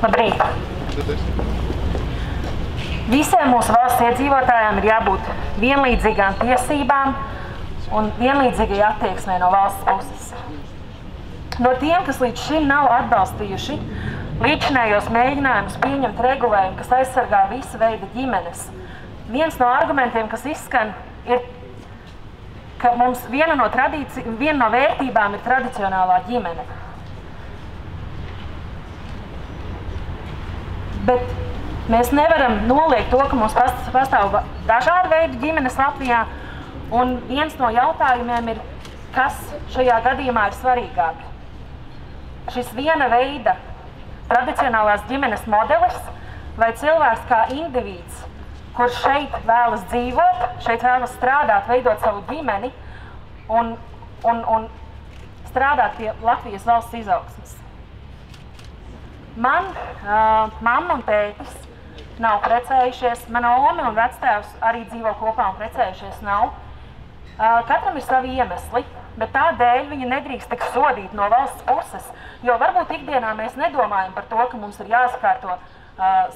Labrīt! Visiem mūsu valsts iedzīvotājiem ir jābūt vienlīdzīgām tiesībām un vienlīdzīgai attieksmei no valsts puses. No tiem, kas līdz šim nav atbalstījuši līdzinējos mēģinājumus pieņemt regulējumu, kas aizsargā visu veidu ģimenes, viens no argumentiem, kas izskan, ir, ka mums viena no, viena no vērtībām ir tradicionālā ģimene. Bet mēs nevaram noliegt to, ka mums pastāv dažādi veidi ģimenes Latvijā. Un viens no jautājumiem ir, kas šajā gadījumā ir svarīgāk? Šis viena veida tradicionālās ģimenes modelis vai cilvēks kā indivīds, kurš šeit vēlas dzīvot, šeit vēlas strādāt, veidot savu ģimeni un, un, un strādāt pie Latvijas valsts izaugsmes. Man uh, mamma un tētis nav precējušies, mana oma un vectēvs arī dzīvo kopā un precējušies nav. Uh, katram ir savi iemesli, bet tādēļ viņi nedrīkst tik sodīt no valsts puses, jo varbūt ikdienā mēs nedomājam par to, ka mums ir jāsakārto uh,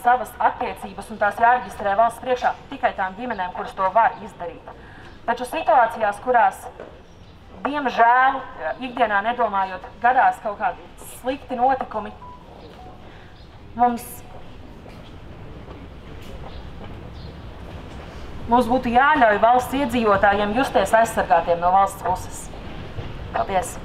savas attiecības un tās jāreģistrē valsts priekšā tikai tām ģimenēm, kuras to var izdarīt. Taču situācijās, kurās diemžēl ikdienā nedomājot, gadās kaut kādi slikti notikumi, mums, mums būtu jāļauj valsts iedzīvotājiem justies aizsargātiem no valsts puses. Paldies!